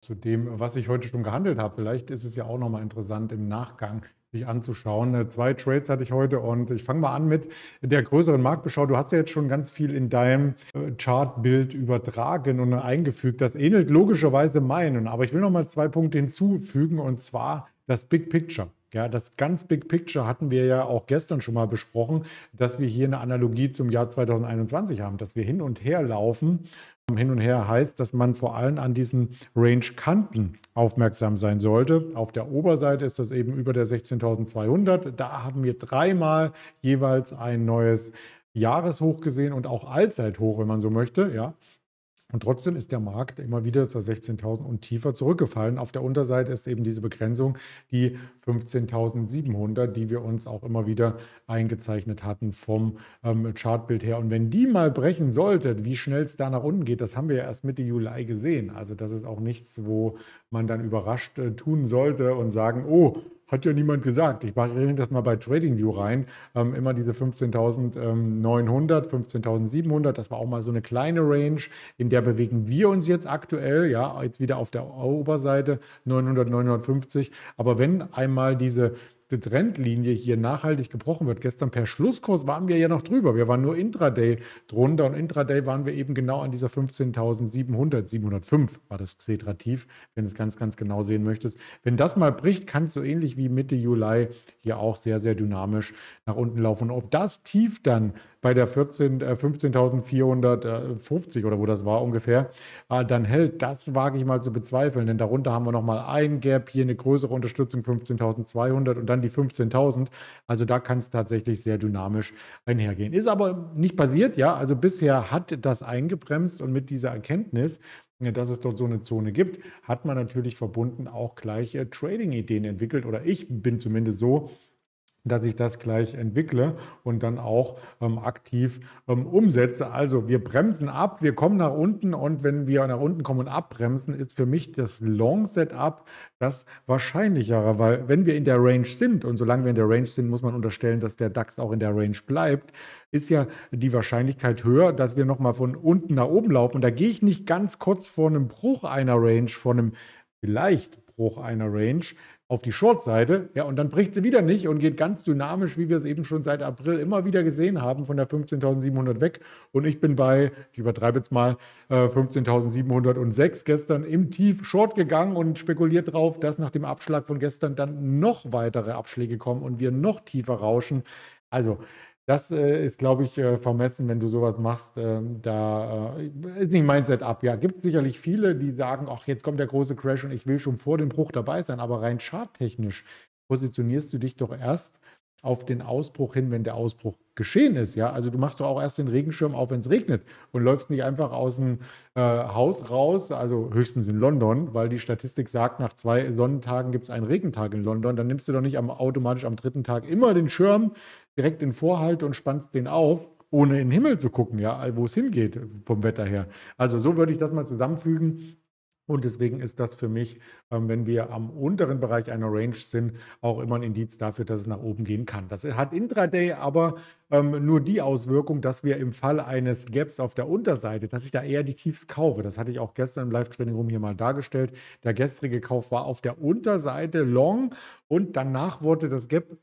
zu dem, was ich heute schon gehandelt habe. Vielleicht ist es ja auch nochmal interessant im Nachgang sich anzuschauen. Äh, zwei Trades hatte ich heute und ich fange mal an mit der größeren Marktbeschau. Du hast ja jetzt schon ganz viel in deinem äh, Chartbild übertragen und eingefügt. Das ähnelt logischerweise meinen, aber ich will noch mal zwei Punkte hinzufügen und zwar das Big Picture. Ja, das ganz Big Picture hatten wir ja auch gestern schon mal besprochen, dass wir hier eine Analogie zum Jahr 2021 haben, dass wir hin und her laufen hin und her heißt, dass man vor allem an diesen Range-Kanten aufmerksam sein sollte. Auf der Oberseite ist das eben über der 16.200. Da haben wir dreimal jeweils ein neues Jahreshoch gesehen und auch Allzeithoch, wenn man so möchte. Ja. Und trotzdem ist der Markt immer wieder zu 16.000 und tiefer zurückgefallen. Auf der Unterseite ist eben diese Begrenzung, die 15.700, die wir uns auch immer wieder eingezeichnet hatten vom ähm, Chartbild her. Und wenn die mal brechen sollte, wie schnell es da nach unten geht, das haben wir ja erst Mitte Juli gesehen. Also das ist auch nichts, wo man dann überrascht äh, tun sollte und sagen, oh, hat ja niemand gesagt. Ich bringe das mal bei TradingView rein. Ähm, immer diese 15.900, 15.700. Das war auch mal so eine kleine Range. In der bewegen wir uns jetzt aktuell. Ja, jetzt wieder auf der Oberseite 900, 950. Aber wenn einmal diese die Trendlinie hier nachhaltig gebrochen wird. Gestern per Schlusskurs waren wir ja noch drüber. Wir waren nur Intraday drunter und Intraday waren wir eben genau an dieser 15.700, 705 war das Xetra-Tief, wenn du es ganz, ganz genau sehen möchtest. Wenn das mal bricht, kann es so ähnlich wie Mitte Juli hier auch sehr, sehr dynamisch nach unten laufen. Und ob das Tief dann bei der 14, äh, 15.450 oder wo das war ungefähr, äh, dann hält, das wage ich mal zu bezweifeln, denn darunter haben wir nochmal ein Gap, hier eine größere Unterstützung 15.200 und dann die 15.000. Also da kann es tatsächlich sehr dynamisch einhergehen. Ist aber nicht passiert, ja, also bisher hat das eingebremst und mit dieser Erkenntnis, dass es dort so eine Zone gibt, hat man natürlich verbunden auch gleich äh, Trading-Ideen entwickelt oder ich bin zumindest so, dass ich das gleich entwickle und dann auch ähm, aktiv ähm, umsetze. Also wir bremsen ab, wir kommen nach unten und wenn wir nach unten kommen und abbremsen, ist für mich das Long Setup das wahrscheinlichere, weil wenn wir in der Range sind und solange wir in der Range sind, muss man unterstellen, dass der DAX auch in der Range bleibt, ist ja die Wahrscheinlichkeit höher, dass wir nochmal von unten nach oben laufen. Und da gehe ich nicht ganz kurz vor einem Bruch einer Range, vor einem vielleicht Bruch einer Range, auf die Short-Seite, ja, und dann bricht sie wieder nicht und geht ganz dynamisch, wie wir es eben schon seit April immer wieder gesehen haben, von der 15.700 weg. Und ich bin bei, ich übertreibe jetzt mal, äh, 15.706 gestern im Tief Short gegangen und spekuliert drauf, dass nach dem Abschlag von gestern dann noch weitere Abschläge kommen und wir noch tiefer rauschen. Also, das äh, ist, glaube ich, äh, vermessen, wenn du sowas machst. Äh, da ist nicht mein Setup. Ja, gibt sicherlich viele, die sagen, ach, jetzt kommt der große Crash und ich will schon vor dem Bruch dabei sein. Aber rein charttechnisch positionierst du dich doch erst auf den Ausbruch hin, wenn der Ausbruch geschehen ist. Ja, also du machst doch auch erst den Regenschirm auf, wenn es regnet und läufst nicht einfach aus dem äh, Haus raus, also höchstens in London, weil die Statistik sagt, nach zwei Sonnentagen gibt es einen Regentag in London. Dann nimmst du doch nicht am, automatisch am dritten Tag immer den Schirm direkt in Vorhalt und spannst den auf, ohne in den Himmel zu gucken, ja, wo es hingeht vom Wetter her. Also so würde ich das mal zusammenfügen. Und deswegen ist das für mich, ähm, wenn wir am unteren Bereich einer Range sind, auch immer ein Indiz dafür, dass es nach oben gehen kann. Das hat Intraday aber ähm, nur die Auswirkung, dass wir im Fall eines Gaps auf der Unterseite, dass ich da eher die Tiefs kaufe. Das hatte ich auch gestern im Live-Training-Room hier mal dargestellt. Der gestrige Kauf war auf der Unterseite long und danach wurde das Gap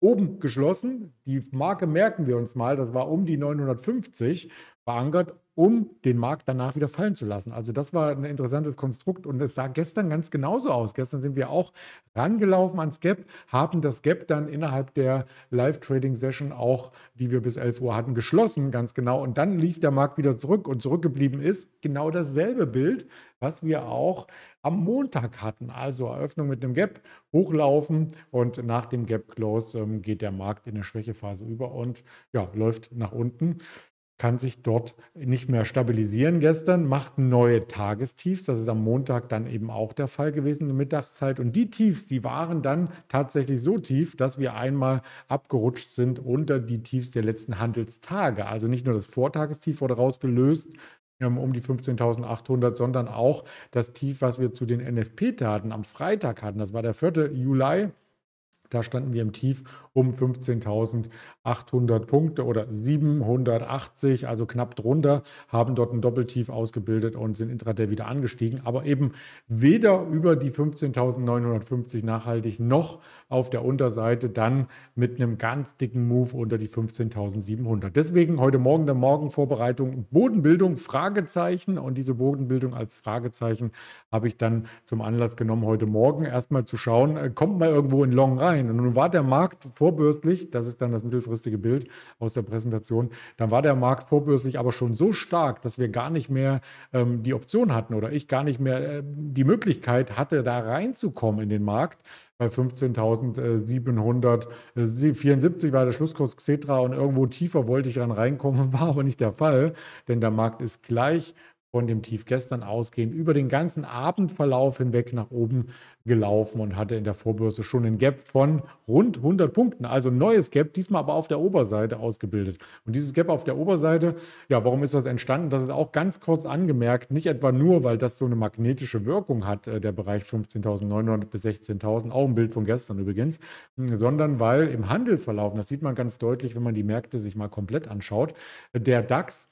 oben geschlossen. Die Marke merken wir uns mal, das war um die 950 verankert um den Markt danach wieder fallen zu lassen. Also das war ein interessantes Konstrukt und es sah gestern ganz genauso aus. Gestern sind wir auch rangelaufen ans Gap, haben das Gap dann innerhalb der Live-Trading-Session auch, die wir bis 11 Uhr hatten, geschlossen, ganz genau. Und dann lief der Markt wieder zurück und zurückgeblieben ist genau dasselbe Bild, was wir auch am Montag hatten. Also Eröffnung mit einem Gap, hochlaufen und nach dem Gap Close ähm, geht der Markt in eine Schwächephase über und ja, läuft nach unten kann sich dort nicht mehr stabilisieren gestern, macht neue Tagestiefs. Das ist am Montag dann eben auch der Fall gewesen der Mittagszeit. Und die Tiefs, die waren dann tatsächlich so tief, dass wir einmal abgerutscht sind unter die Tiefs der letzten Handelstage. Also nicht nur das Vortagestief wurde rausgelöst, ähm, um die 15.800, sondern auch das Tief, was wir zu den NFP-Taten am Freitag hatten. Das war der 4. Juli Da standen wir im Tief um 15.800 Punkte oder 780, also knapp drunter, haben dort ein Doppeltief ausgebildet und sind intraday wieder angestiegen, aber eben weder über die 15.950 nachhaltig noch auf der Unterseite dann mit einem ganz dicken Move unter die 15.700. Deswegen heute Morgen der Morgenvorbereitung Bodenbildung, Fragezeichen und diese Bodenbildung als Fragezeichen habe ich dann zum Anlass genommen, heute Morgen erstmal zu schauen, äh, kommt mal irgendwo in Long rein. Und nun war der Markt vorbürstlich, das ist dann das mittelfristige Bild aus der Präsentation, dann war der Markt vorbürstlich aber schon so stark, dass wir gar nicht mehr ähm, die Option hatten oder ich gar nicht mehr äh, die Möglichkeit hatte, da reinzukommen in den Markt. Bei 15.774 war der Schlusskurs Xetra und irgendwo tiefer wollte ich dann reinkommen, war aber nicht der Fall, denn der Markt ist gleich von dem Tief gestern ausgehend über den ganzen Abendverlauf hinweg nach oben gelaufen und hatte in der Vorbörse schon ein Gap von rund 100 Punkten. Also ein neues Gap, diesmal aber auf der Oberseite ausgebildet. Und dieses Gap auf der Oberseite, ja, warum ist das entstanden? Das ist auch ganz kurz angemerkt, nicht etwa nur, weil das so eine magnetische Wirkung hat, äh, der Bereich 15.900 bis 16.000, auch ein Bild von gestern übrigens, sondern weil im Handelsverlauf, das sieht man ganz deutlich, wenn man die Märkte sich mal komplett anschaut, der DAX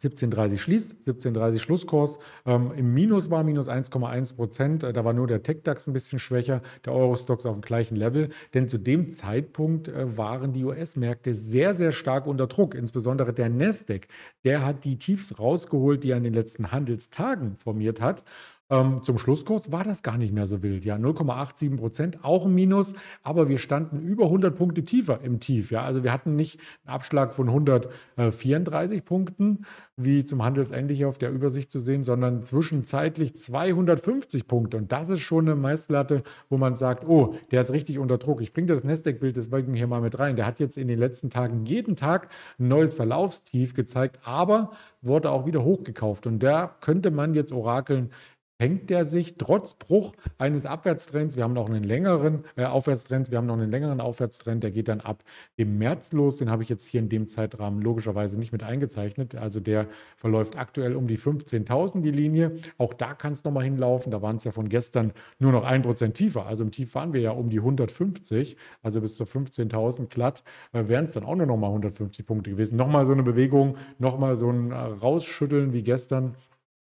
17.30 schließt, 17.30 Schlusskurs. Ähm, Im Minus war minus 1,1 Prozent. Äh, da war nur der TechDAX ein bisschen schwächer, der Eurostox auf dem gleichen Level. Denn zu dem Zeitpunkt äh, waren die US-Märkte sehr, sehr stark unter Druck. Insbesondere der Nasdaq, der hat die Tiefs rausgeholt, die er in den letzten Handelstagen formiert hat. Ähm, zum Schlusskurs war das gar nicht mehr so wild. Ja, 0,87 Prozent, auch ein Minus, aber wir standen über 100 Punkte tiefer im Tief. Ja, also wir hatten nicht einen Abschlag von 134 Punkten, wie zum Handelsende hier auf der Übersicht zu sehen, sondern zwischenzeitlich 250 Punkte. Und das ist schon eine Messlatte, wo man sagt, oh, der ist richtig unter Druck. Ich bringe das Nasdaq-Bild deswegen hier mal mit rein. Der hat jetzt in den letzten Tagen jeden Tag ein neues Verlaufstief gezeigt, aber wurde auch wieder hochgekauft. Und da könnte man jetzt orakeln, hängt der sich trotz Bruch eines Abwärtstrends, wir haben noch einen längeren äh, Aufwärtstrend, wir haben noch einen längeren Aufwärtstrend, der geht dann ab dem März los, den habe ich jetzt hier in dem Zeitrahmen logischerweise nicht mit eingezeichnet, also der verläuft aktuell um die 15.000 die Linie, auch da kann es nochmal hinlaufen, da waren es ja von gestern nur noch ein Prozent tiefer, also im Tief waren wir ja um die 150, also bis zur 15.000 glatt, äh, wären es dann auch nur nochmal 150 Punkte gewesen, nochmal so eine Bewegung, nochmal so ein äh, Rausschütteln wie gestern,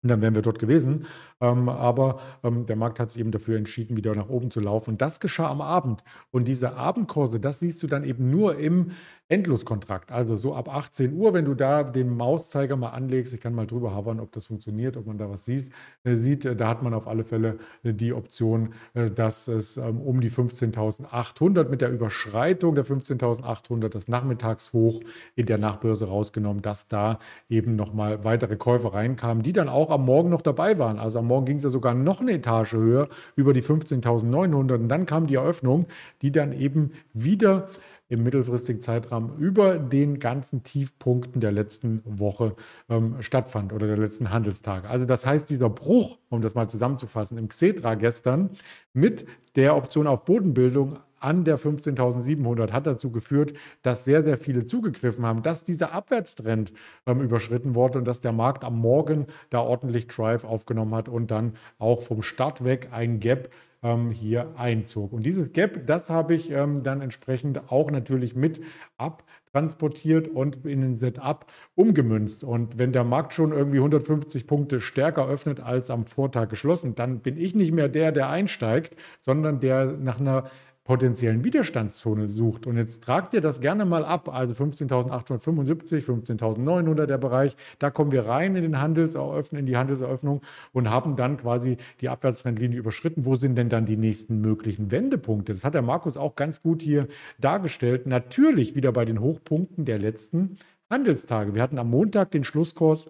und dann wären wir dort gewesen. Ähm, aber ähm, der Markt hat sich eben dafür entschieden, wieder nach oben zu laufen. Und das geschah am Abend. Und diese Abendkurse, das siehst du dann eben nur im Endloskontrakt. Also so ab 18 Uhr, wenn du da den Mauszeiger mal anlegst, ich kann mal drüber havern, ob das funktioniert, ob man da was sieht, äh, sieht äh, da hat man auf alle Fälle äh, die Option, dass es ähm, um die 15.800 mit der Überschreitung der 15.800 das Nachmittagshoch in der Nachbörse rausgenommen, dass da eben nochmal weitere Käufer reinkamen, die dann auch am Morgen noch dabei waren. Also am Morgen ging es ja sogar noch eine Etage höher, über die 15.900 und dann kam die Eröffnung, die dann eben wieder im mittelfristigen Zeitrahmen über den ganzen Tiefpunkten der letzten Woche ähm, stattfand oder der letzten Handelstage. Also das heißt, dieser Bruch, um das mal zusammenzufassen, im Xetra gestern mit der Option auf Bodenbildung an der 15.700 hat dazu geführt, dass sehr, sehr viele zugegriffen haben, dass dieser Abwärtstrend ähm, überschritten wurde und dass der Markt am Morgen da ordentlich Drive aufgenommen hat und dann auch vom Start weg ein Gap ähm, hier einzog. Und dieses Gap, das habe ich ähm, dann entsprechend auch natürlich mit abtransportiert und in den Setup umgemünzt. Und wenn der Markt schon irgendwie 150 Punkte stärker öffnet als am Vortag geschlossen, dann bin ich nicht mehr der, der einsteigt, sondern der nach einer potenziellen Widerstandszone sucht. Und jetzt tragt ihr das gerne mal ab, also 15.875, 15.900 der Bereich, da kommen wir rein in den Handelseröffnung, in die Handelseröffnung und haben dann quasi die Abwärtstrendlinie überschritten. Wo sind denn dann die nächsten möglichen Wendepunkte? Das hat der Markus auch ganz gut hier dargestellt. Natürlich wieder bei den Hochpunkten der letzten Handelstage. Wir hatten am Montag den Schlusskurs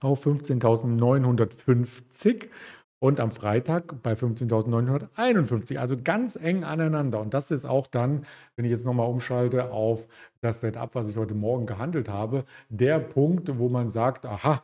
auf 15.950 und am Freitag bei 15.951. Also ganz eng aneinander. Und das ist auch dann, wenn ich jetzt nochmal umschalte auf das Setup, was ich heute Morgen gehandelt habe, der Punkt, wo man sagt, aha,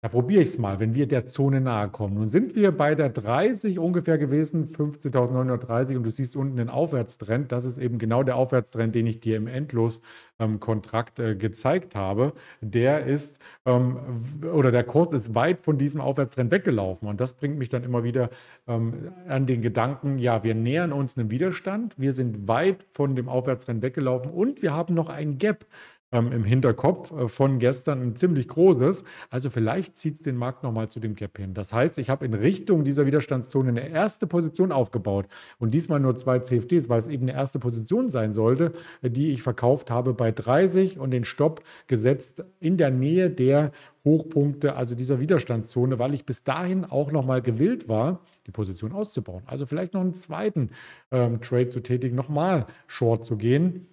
Da probiere ich es mal, wenn wir der Zone nahe kommen. Nun sind wir bei der 30 ungefähr gewesen, 15.930 und du siehst unten den Aufwärtstrend. Das ist eben genau der Aufwärtstrend, den ich dir im Endlos-Kontrakt äh, gezeigt habe. Der ist, ähm, oder der Kurs ist weit von diesem Aufwärtstrend weggelaufen. Und das bringt mich dann immer wieder ähm, an den Gedanken, ja, wir nähern uns einem Widerstand. Wir sind weit von dem Aufwärtstrend weggelaufen und wir haben noch ein Gap ähm, im Hinterkopf äh, von gestern ein ziemlich großes. Also vielleicht zieht es den Markt nochmal zu dem Gap hin. Das heißt, ich habe in Richtung dieser Widerstandszone eine erste Position aufgebaut und diesmal nur zwei CFDs, weil es eben eine erste Position sein sollte, äh, die ich verkauft habe bei 30 und den Stopp gesetzt in der Nähe der Hochpunkte, also dieser Widerstandszone, weil ich bis dahin auch nochmal gewillt war, die Position auszubauen. Also vielleicht noch einen zweiten ähm, Trade zu tätigen, nochmal Short zu gehen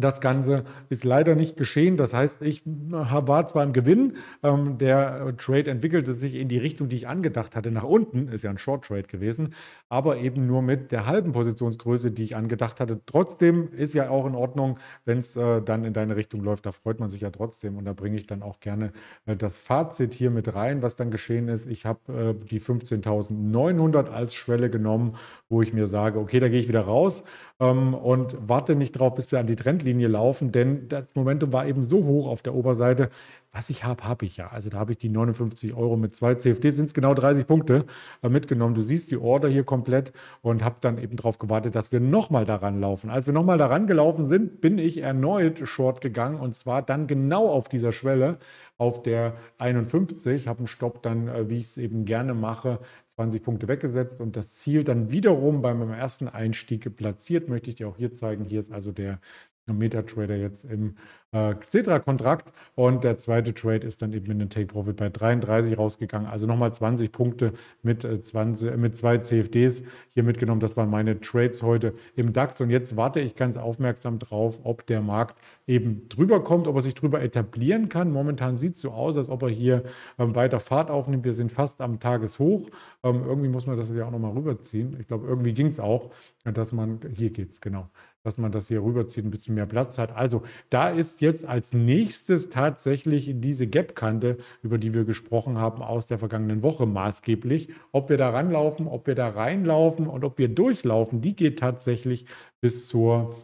das Ganze ist leider nicht geschehen. Das heißt, ich war zwar im Gewinn, ähm, der Trade entwickelte sich in die Richtung, die ich angedacht hatte, nach unten, ist ja ein Short Trade gewesen, aber eben nur mit der halben Positionsgröße, die ich angedacht hatte. Trotzdem ist ja auch in Ordnung, wenn es äh, dann in deine Richtung läuft. Da freut man sich ja trotzdem und da bringe ich dann auch gerne äh, das Fazit hier mit rein, was dann geschehen ist. Ich habe äh, die 15.900 als Schwelle genommen, wo ich mir sage, okay, da gehe ich wieder raus ähm, und warte nicht drauf, bis wir an die Trendlinie laufen, denn das Momentum war eben so hoch auf der Oberseite. Was ich habe, habe ich ja. Also da habe ich die 59 Euro mit zwei CFD, sind es genau 30 Punkte äh, mitgenommen. Du siehst die Order hier komplett und habe dann eben darauf gewartet, dass wir nochmal daran laufen. Als wir nochmal daran gelaufen sind, bin ich erneut short gegangen und zwar dann genau auf dieser Schwelle, auf der 51, habe einen Stopp dann, äh, wie ich es eben gerne mache, 20 Punkte weggesetzt und das Ziel dann wiederum bei meinem ersten Einstieg platziert. Möchte ich dir auch hier zeigen. Hier ist also der MetaTrader jetzt im äh, Xetra-Kontrakt und der zweite Trade ist dann eben in den Take Profit bei 33 rausgegangen. Also nochmal 20 Punkte mit, äh, 20, mit zwei CFDs hier mitgenommen. Das waren meine Trades heute im DAX und jetzt warte ich ganz aufmerksam drauf, ob der Markt eben drüber kommt, ob er sich drüber etablieren kann. Momentan sieht es so aus, als ob er hier ähm, weiter Fahrt aufnimmt. Wir sind fast am Tageshoch. Ähm, irgendwie muss man das ja auch nochmal rüberziehen. Ich glaube, irgendwie ging es auch, dass man, hier geht es, genau dass man das hier rüberzieht, ein bisschen mehr Platz hat. Also da ist jetzt als nächstes tatsächlich diese Gap-Kante, über die wir gesprochen haben, aus der vergangenen Woche maßgeblich. Ob wir da ranlaufen, ob wir da reinlaufen und ob wir durchlaufen, die geht tatsächlich bis zur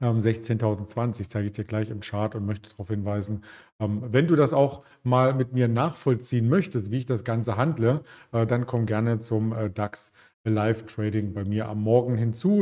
16.020 ähm, zeige ich dir gleich im Chart und möchte darauf hinweisen, ähm, wenn du das auch mal mit mir nachvollziehen möchtest, wie ich das Ganze handle, äh, dann komm gerne zum äh, DAX Live Trading bei mir am Morgen hinzu.